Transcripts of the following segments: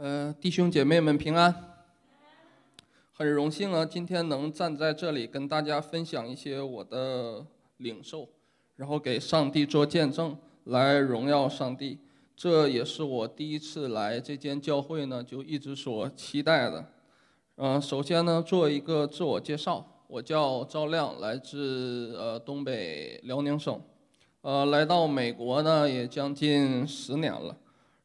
呃，弟兄姐妹们平安，很荣幸啊，今天能站在这里跟大家分享一些我的领受，然后给上帝做见证，来荣耀上帝。这也是我第一次来这间教会呢，就一直所期待的。嗯，首先呢，做一个自我介绍，我叫赵亮，来自呃东北辽宁省，呃，来到美国呢也将近十年了，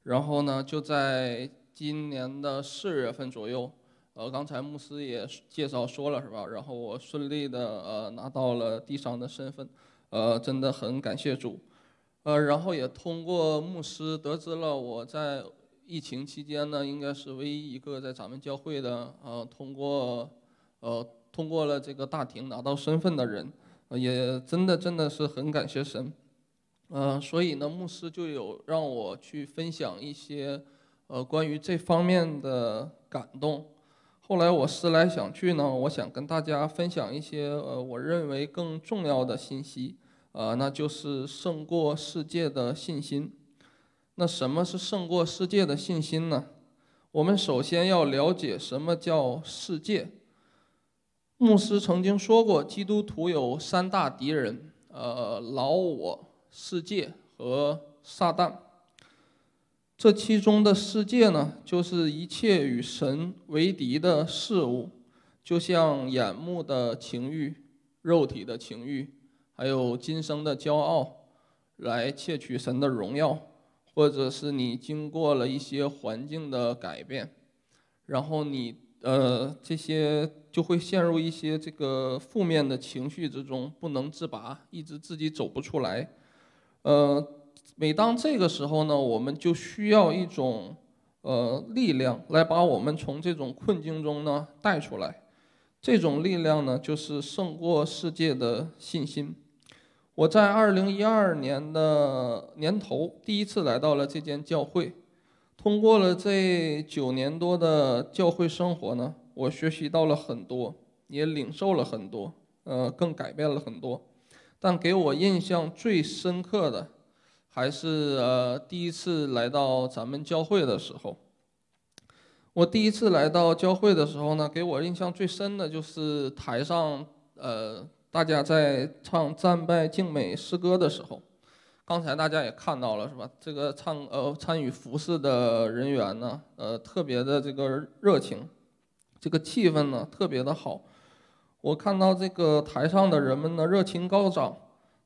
然后呢就在。今年的四月份左右，呃，刚才牧师也介绍说了是吧？然后我顺利的呃拿到了地商的身份，呃，真的很感谢主，呃，然后也通过牧师得知了我在疫情期间呢，应该是唯一一个在咱们教会的呃通过呃通过了这个大庭拿到身份的人，也真的真的是很感谢神，嗯，所以呢，牧师就有让我去分享一些。呃，关于这方面的感动，后来我思来想去呢，我想跟大家分享一些呃，我认为更重要的信息，呃，那就是胜过世界的信心。那什么是胜过世界的信心呢？我们首先要了解什么叫世界。牧师曾经说过，基督徒有三大敌人，呃，老我、世界和撒旦。这其中的世界呢，就是一切与神为敌的事物，就像眼目的情欲、肉体的情欲，还有今生的骄傲，来窃取神的荣耀，或者是你经过了一些环境的改变，然后你呃这些就会陷入一些这个负面的情绪之中，不能自拔，一直自己走不出来，呃。每当这个时候呢，我们就需要一种呃力量来把我们从这种困境中呢带出来。这种力量呢，就是胜过世界的信心。我在二零一二年的年头第一次来到了这间教会，通过了这九年多的教会生活呢，我学习到了很多，也领受了很多，呃，更改变了很多。但给我印象最深刻的。还是呃第一次来到咱们教会的时候，我第一次来到教会的时候呢，给我印象最深的就是台上呃大家在唱赞拜敬美诗歌的时候，刚才大家也看到了是吧？这个唱呃参与服饰的人员呢，呃特别的这个热情，这个气氛呢特别的好，我看到这个台上的人们呢热情高涨。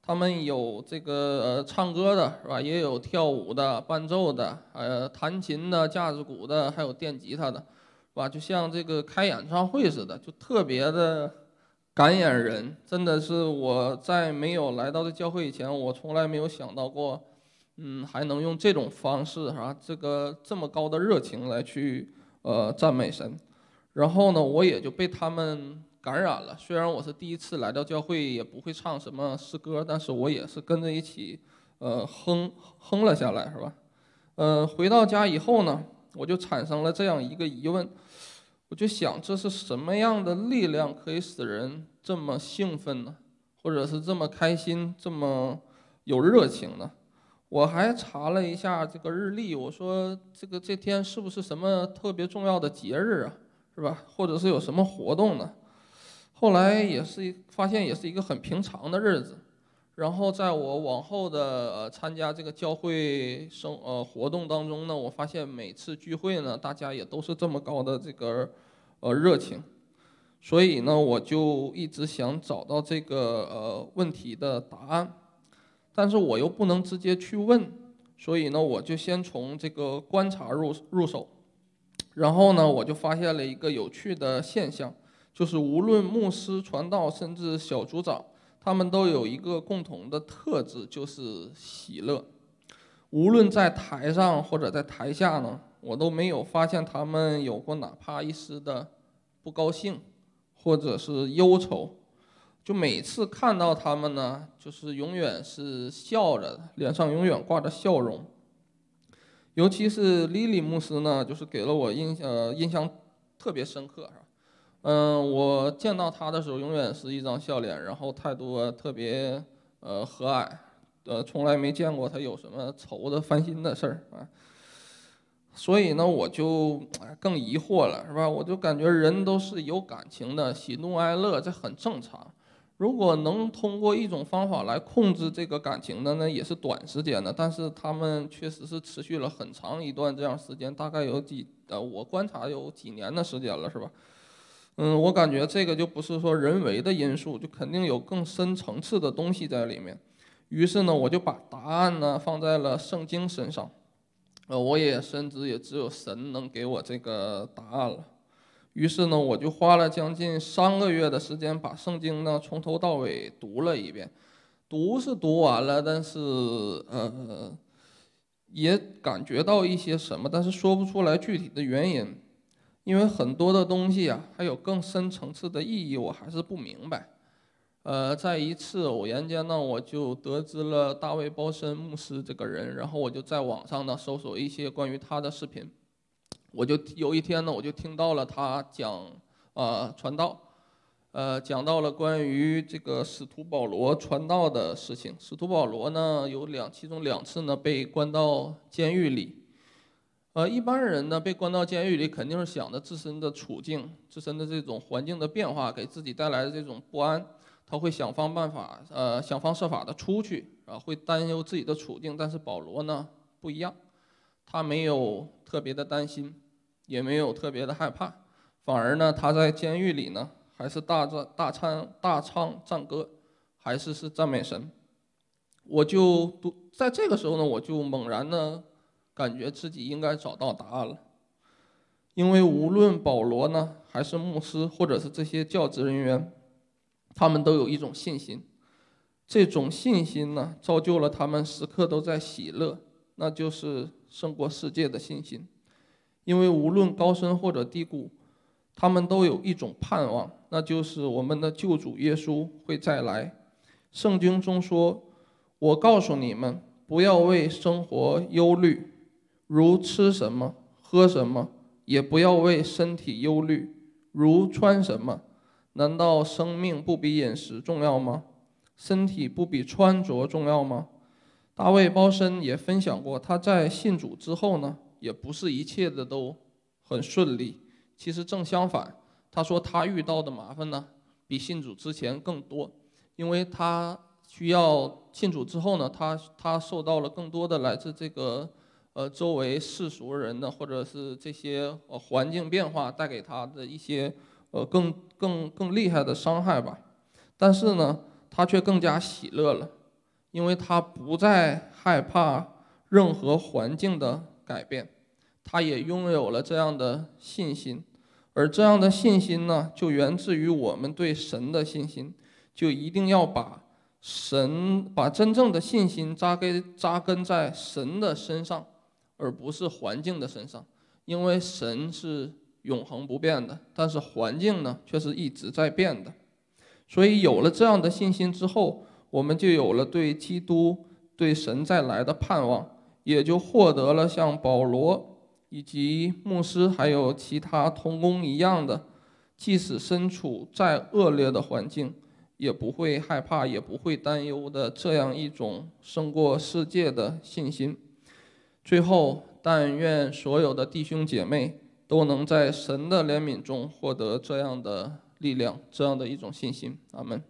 他们有这个唱歌的是吧？也有跳舞的、伴奏的，呃弹琴的、架子鼓的，还有电吉他的，是吧？就像这个开演唱会似的，就特别的感染人。真的是我在没有来到这教会以前，我从来没有想到过，嗯，还能用这种方式哈，这个这么高的热情来去呃赞美神。然后呢，我也就被他们。感染了。虽然我是第一次来到教会，也不会唱什么诗歌，但是我也是跟着一起，呃，哼哼了下来，是吧？呃，回到家以后呢，我就产生了这样一个疑问，我就想，这是什么样的力量可以使人这么兴奋呢？或者是这么开心、这么有热情呢？我还查了一下这个日历，我说这个这天是不是什么特别重要的节日啊？是吧？或者是有什么活动呢？后来也是发现，也是一个很平常的日子。然后在我往后的呃参加这个教会生呃活动当中呢，我发现每次聚会呢，大家也都是这么高的这个呃热情。所以呢，我就一直想找到这个呃问题的答案，但是我又不能直接去问，所以呢，我就先从这个观察入入手。然后呢，我就发现了一个有趣的现象。就是无论牧师、传道，甚至小组长，他们都有一个共同的特质，就是喜乐。无论在台上或者在台下呢，我都没有发现他们有过哪怕一丝的不高兴，或者是忧愁。就每次看到他们呢，就是永远是笑着，脸上永远挂着笑容。尤其是莉莉牧师呢，就是给了我印呃印象特别深刻，是吧？嗯，我见到他的时候，永远是一张笑脸，然后态度特别呃和蔼，呃，从来没见过他有什么愁的、烦心的事儿啊。所以呢，我就更疑惑了，是吧？我就感觉人都是有感情的，喜怒哀乐这很正常。如果能通过一种方法来控制这个感情的，那也是短时间的。但是他们确实是持续了很长一段这样时间，大概有几呃，我观察有几年的时间了，是吧？嗯，我感觉这个就不是说人为的因素，就肯定有更深层次的东西在里面。于是呢，我就把答案呢放在了圣经身上。呃，我也深知也只有神能给我这个答案了。于是呢，我就花了将近三个月的时间，把圣经呢从头到尾读了一遍。读是读完了，但是呃，也感觉到一些什么，但是说不出来具体的原因，因为很多的东西啊，还有更深层次的意义，我还是不明白。呃，在一次偶然间呢，我就得知了大卫·包森牧师这个人，然后我就在网上呢搜索一些关于他的视频，我就有一天呢，我就听到了他讲啊传道，呃，讲到了关于这个使徒保罗传道的事情。使徒保罗呢有两，其中两次呢被关到监狱里，呃，一般人呢被关到监狱里，肯定是想着自身的处境、自身的这种环境的变化给自己带来的这种不安。他会想方办法，呃，想方设法的出去，啊，会担忧自己的处境。但是保罗呢不一样，他没有特别的担心，也没有特别的害怕，反而呢他在监狱里呢还是大赞大唱大唱赞歌，还是是赞美神。我就读在这个时候呢，我就猛然呢感觉自己应该找到答案了，因为无论保罗呢，还是牧师，或者是这些教职人员。他们都有一种信心，这种信心呢，造就了他们时刻都在喜乐，那就是胜过世界的信心。因为无论高深或者低谷，他们都有一种盼望，那就是我们的救主耶稣会再来。圣经中说：“我告诉你们，不要为生活忧虑，如吃什么、喝什么；也不要为身体忧虑，如穿什么。”难道生命不比饮食重要吗？身体不比穿着重要吗？大卫·包森也分享过，他在信主之后呢，也不是一切的都很顺利。其实正相反，他说他遇到的麻烦呢，比信主之前更多，因为他需要信主之后呢，他他受到了更多的来自这个呃周围世俗人的或者是这些呃环境变化带给他的一些。呃，更更更厉害的伤害吧，但是呢，他却更加喜乐了，因为他不再害怕任何环境的改变，他也拥有了这样的信心，而这样的信心呢，就源自于我们对神的信心，就一定要把神把真正的信心扎根扎根在神的身上，而不是环境的身上，因为神是。永恒不变的，但是环境呢却是一直在变的，所以有了这样的信心之后，我们就有了对基督、对神再来的盼望，也就获得了像保罗以及牧师还有其他同工一样的，即使身处再恶劣的环境，也不会害怕，也不会担忧的这样一种胜过世界的信心。最后，但愿所有的弟兄姐妹。都能在神的怜悯中获得这样的力量，这样的一种信心。阿门。